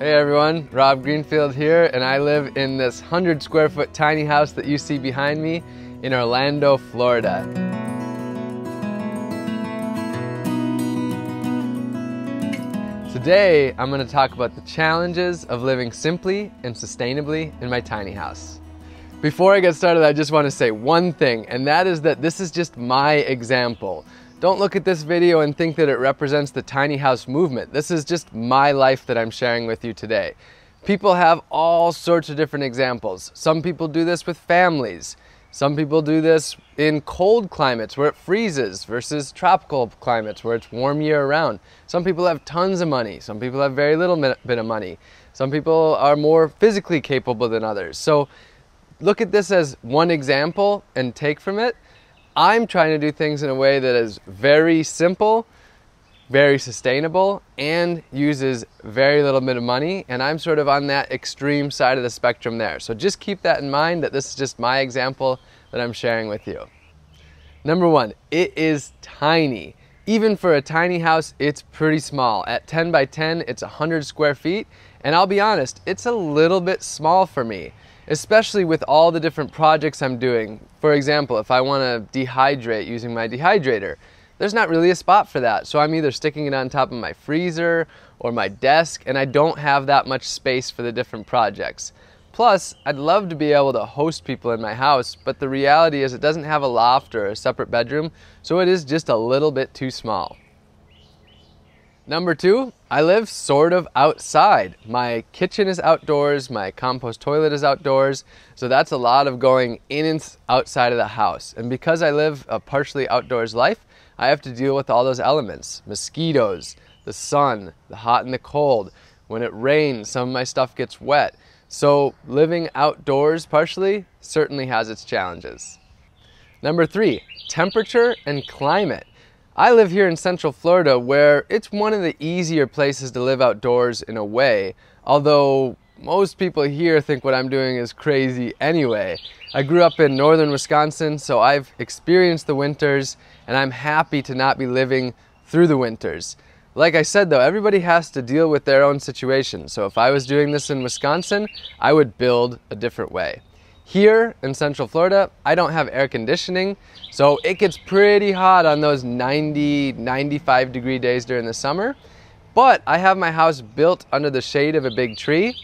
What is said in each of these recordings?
Hey everyone, Rob Greenfield here, and I live in this 100 square foot tiny house that you see behind me in Orlando, Florida. Today, I'm going to talk about the challenges of living simply and sustainably in my tiny house. Before I get started, I just want to say one thing, and that is that this is just my example. Don't look at this video and think that it represents the tiny house movement. This is just my life that I'm sharing with you today. People have all sorts of different examples. Some people do this with families. Some people do this in cold climates where it freezes versus tropical climates where it's warm year round. Some people have tons of money. Some people have very little bit of money. Some people are more physically capable than others. So look at this as one example and take from it I'm trying to do things in a way that is very simple, very sustainable, and uses very little bit of money. And I'm sort of on that extreme side of the spectrum there. So just keep that in mind that this is just my example that I'm sharing with you. Number one, it is tiny. Even for a tiny house, it's pretty small. At 10 by 10, it's 100 square feet. And I'll be honest, it's a little bit small for me especially with all the different projects I'm doing. For example, if I want to dehydrate using my dehydrator, there's not really a spot for that. So I'm either sticking it on top of my freezer or my desk, and I don't have that much space for the different projects. Plus, I'd love to be able to host people in my house, but the reality is it doesn't have a loft or a separate bedroom, so it is just a little bit too small. Number two, I live sort of outside. My kitchen is outdoors, my compost toilet is outdoors, so that's a lot of going in and outside of the house. And because I live a partially outdoors life, I have to deal with all those elements mosquitoes, the sun, the hot and the cold. When it rains, some of my stuff gets wet. So living outdoors partially certainly has its challenges. Number three, temperature and climate. I live here in Central Florida where it's one of the easier places to live outdoors in a way, although most people here think what I'm doing is crazy anyway. I grew up in northern Wisconsin, so I've experienced the winters and I'm happy to not be living through the winters. Like I said though, everybody has to deal with their own situation. So if I was doing this in Wisconsin, I would build a different way. Here in Central Florida, I don't have air conditioning, so it gets pretty hot on those 90, 95 degree days during the summer. But I have my house built under the shade of a big tree.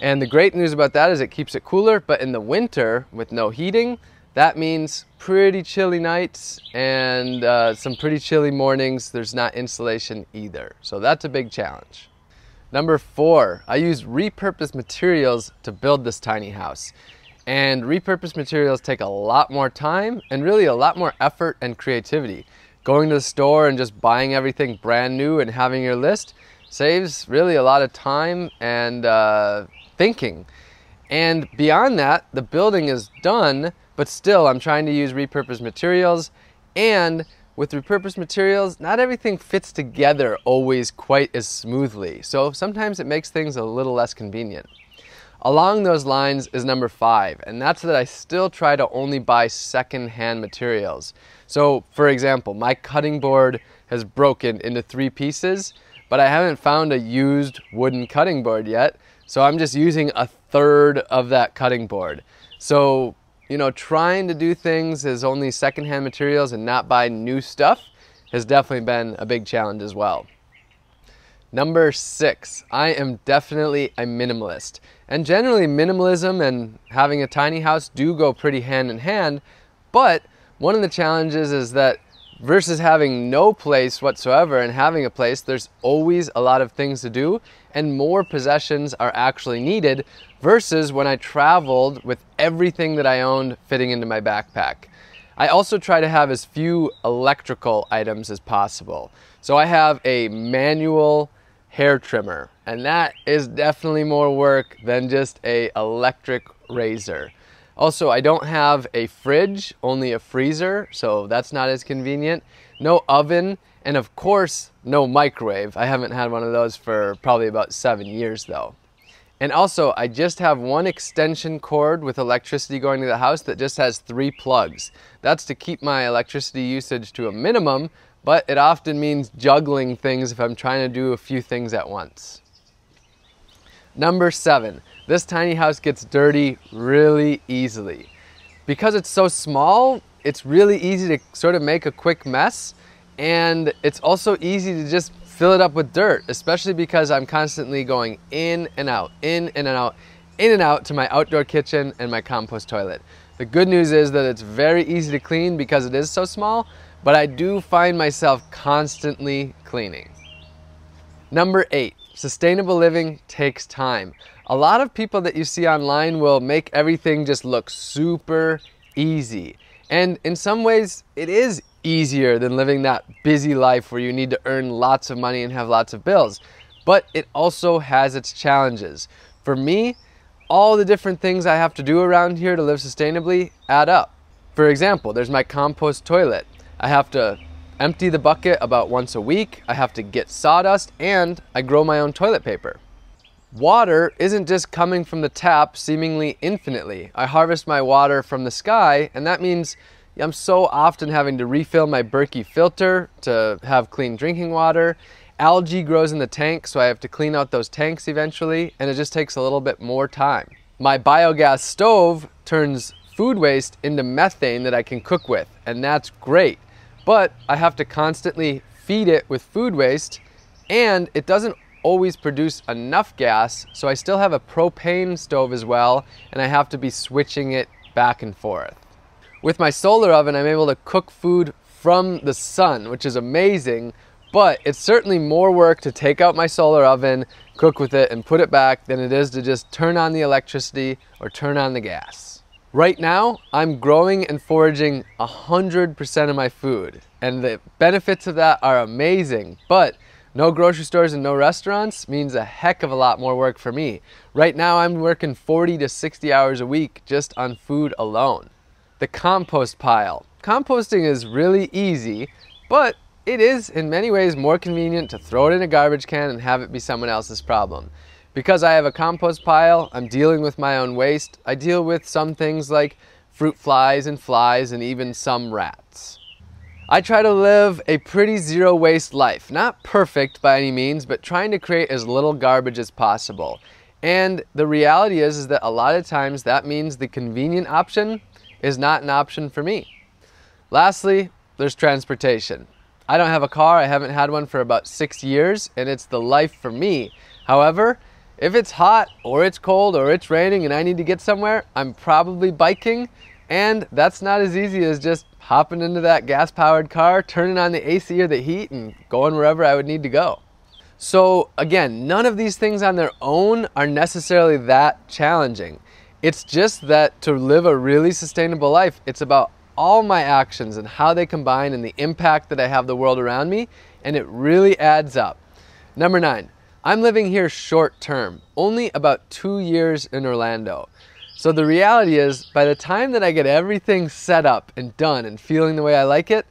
And the great news about that is it keeps it cooler, but in the winter with no heating, that means pretty chilly nights and uh, some pretty chilly mornings. There's not insulation either. So that's a big challenge. Number four, I use repurposed materials to build this tiny house. And repurposed materials take a lot more time and really a lot more effort and creativity. Going to the store and just buying everything brand new and having your list saves really a lot of time and uh, thinking. And beyond that, the building is done, but still I'm trying to use repurposed materials. And with repurposed materials, not everything fits together always quite as smoothly. So sometimes it makes things a little less convenient. Along those lines is number five, and that's that I still try to only buy second-hand materials. So, for example, my cutting board has broken into three pieces, but I haven't found a used wooden cutting board yet, so I'm just using a third of that cutting board. So, you know, trying to do things as only second-hand materials and not buy new stuff has definitely been a big challenge as well. Number six, I am definitely a minimalist. And generally, minimalism and having a tiny house do go pretty hand in hand. But one of the challenges is that versus having no place whatsoever and having a place, there's always a lot of things to do, and more possessions are actually needed versus when I traveled with everything that I owned fitting into my backpack. I also try to have as few electrical items as possible. So I have a manual hair trimmer and that is definitely more work than just a electric razor. Also, I don't have a fridge, only a freezer, so that's not as convenient. No oven, and of course, no microwave. I haven't had one of those for probably about seven years though. And also, I just have one extension cord with electricity going to the house that just has three plugs. That's to keep my electricity usage to a minimum, but it often means juggling things if I'm trying to do a few things at once. Number seven, this tiny house gets dirty really easily. Because it's so small, it's really easy to sort of make a quick mess and it's also easy to just fill it up with dirt, especially because I'm constantly going in and out, in and out, in and out to my outdoor kitchen and my compost toilet. The good news is that it's very easy to clean because it is so small, but I do find myself constantly cleaning. Number eight, sustainable living takes time. A lot of people that you see online will make everything just look super easy. And in some ways, it is easier than living that busy life where you need to earn lots of money and have lots of bills. But it also has its challenges. For me, all the different things I have to do around here to live sustainably add up. For example, there's my compost toilet. I have to empty the bucket about once a week, I have to get sawdust, and I grow my own toilet paper. Water isn't just coming from the tap seemingly infinitely. I harvest my water from the sky, and that means I'm so often having to refill my Berkey filter to have clean drinking water. Algae grows in the tank, so I have to clean out those tanks eventually, and it just takes a little bit more time. My biogas stove turns food waste into methane that I can cook with, and that's great. But I have to constantly feed it with food waste, and it doesn't always produce enough gas, so I still have a propane stove as well, and I have to be switching it back and forth. With my solar oven, I'm able to cook food from the sun, which is amazing, but it's certainly more work to take out my solar oven, cook with it, and put it back than it is to just turn on the electricity or turn on the gas. Right now, I'm growing and foraging 100% of my food, and the benefits of that are amazing, but no grocery stores and no restaurants means a heck of a lot more work for me. Right now, I'm working 40 to 60 hours a week just on food alone the compost pile. Composting is really easy, but it is in many ways more convenient to throw it in a garbage can and have it be someone else's problem. Because I have a compost pile, I'm dealing with my own waste. I deal with some things like fruit flies and flies and even some rats. I try to live a pretty zero waste life. Not perfect by any means, but trying to create as little garbage as possible. And the reality is, is that a lot of times that means the convenient option is not an option for me. Lastly, there's transportation. I don't have a car, I haven't had one for about six years, and it's the life for me. However, if it's hot or it's cold or it's raining and I need to get somewhere, I'm probably biking, and that's not as easy as just hopping into that gas powered car, turning on the AC or the heat, and going wherever I would need to go. So, again, none of these things on their own are necessarily that challenging. It's just that to live a really sustainable life, it's about all my actions and how they combine and the impact that I have the world around me, and it really adds up. Number nine, I'm living here short term, only about two years in Orlando. So the reality is, by the time that I get everything set up and done and feeling the way I like it,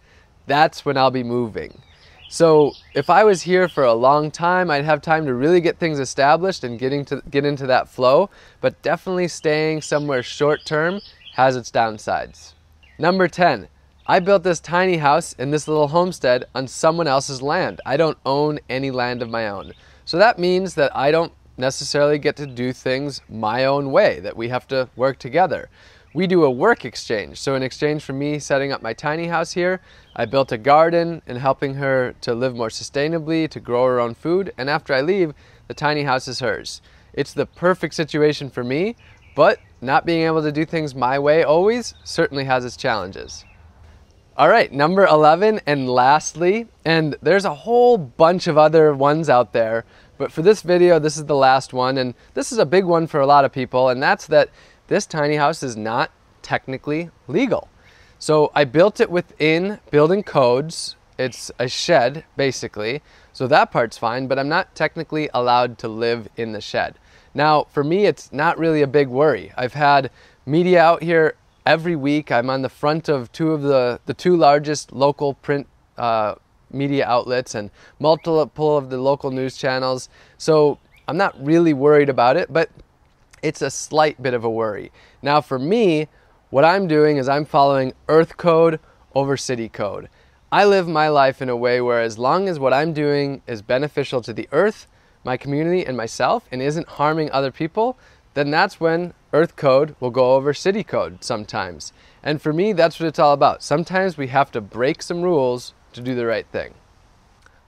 that's when I'll be moving. So if I was here for a long time, I'd have time to really get things established and getting to get into that flow, but definitely staying somewhere short term has its downsides. Number 10. I built this tiny house in this little homestead on someone else's land. I don't own any land of my own. So that means that I don't necessarily get to do things my own way, that we have to work together we do a work exchange. So, in exchange for me setting up my tiny house here, I built a garden and helping her to live more sustainably, to grow her own food. And after I leave, the tiny house is hers. It's the perfect situation for me, but not being able to do things my way always certainly has its challenges. All right, number 11, and lastly, and there's a whole bunch of other ones out there, but for this video, this is the last one, and this is a big one for a lot of people, and that's that this tiny house is not technically legal. So I built it within building codes. It's a shed, basically. So that part's fine, but I'm not technically allowed to live in the shed. Now, for me, it's not really a big worry. I've had media out here every week. I'm on the front of two of the, the two largest local print uh, media outlets and multiple of the local news channels. So I'm not really worried about it, but it's a slight bit of a worry. Now, for me, what I'm doing is I'm following earth code over city code. I live my life in a way where, as long as what I'm doing is beneficial to the earth, my community and myself and isn't harming other people, then that's when Earth code will go over city code sometimes. And for me, that's what it's all about. Sometimes we have to break some rules to do the right thing.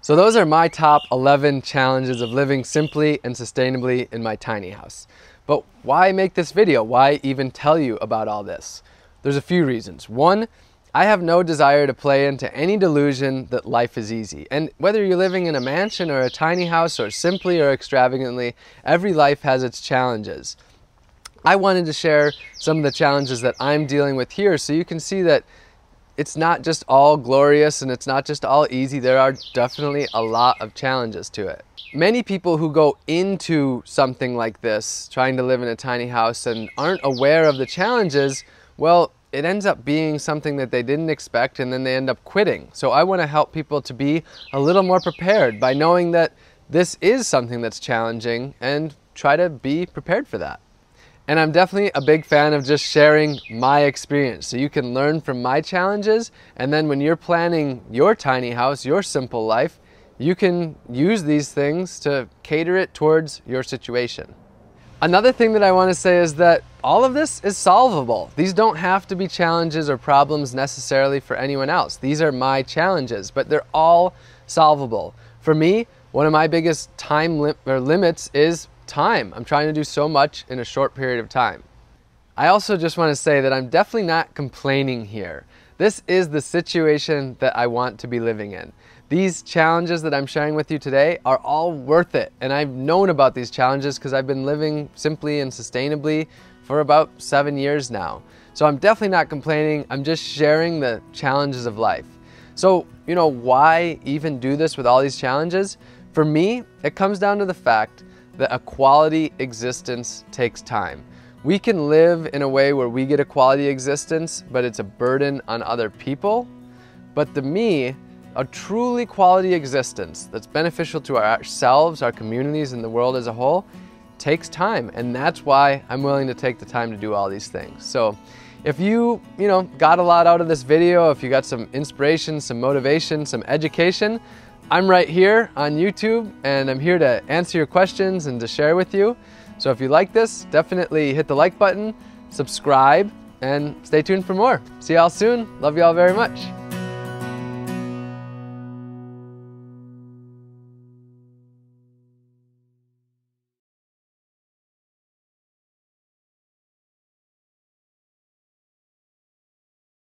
So those are my top 11 challenges of living simply and sustainably in my tiny house. But why make this video? Why even tell you about all this? There's a few reasons. One, I have no desire to play into any delusion that life is easy. And whether you're living in a mansion or a tiny house or simply or extravagantly, every life has its challenges. I wanted to share some of the challenges that I'm dealing with here so you can see that it's not just all glorious and it's not just all easy. There are definitely a lot of challenges to it. Many people who go into something like this, trying to live in a tiny house and aren't aware of the challenges, well, it ends up being something that they didn't expect and then they end up quitting. So I want to help people to be a little more prepared by knowing that this is something that's challenging and try to be prepared for that. And I'm definitely a big fan of just sharing my experience so you can learn from my challenges. And then when you're planning your tiny house, your simple life, you can use these things to cater it towards your situation. Another thing that I want to say is that all of this is solvable. These don't have to be challenges or problems necessarily for anyone else. These are my challenges, but they're all solvable. For me, one of my biggest time lim- limits is time. I'm trying to do so much in a short period of time. I also just want to say that I'm definitely not complaining here. This is the situation that I want to be living in. These challenges that I'm sharing with you today are all worth it. And I've known about these challenges because I've been living simply and sustainably for about seven years now. So I'm definitely not complaining. I'm just sharing the challenges of life. So, you know, why even do this with all these challenges? For me, it comes down to the fact that a quality existence takes time. We can live in a way where we get a quality existence, but it's a burden on other people. But to me, a truly quality existence that's beneficial to ourselves, our communities, and the world as a whole takes time. And that's why I'm willing to take the time to do all these things. So if you, you know, got a lot out of this video, if you got some inspiration, some motivation, some education, I'm right here on YouTube and I'm here to answer your questions and to share with you. So if you like this, definitely hit the like button, subscribe, and stay tuned for more. See y'all soon. Love y'all very much.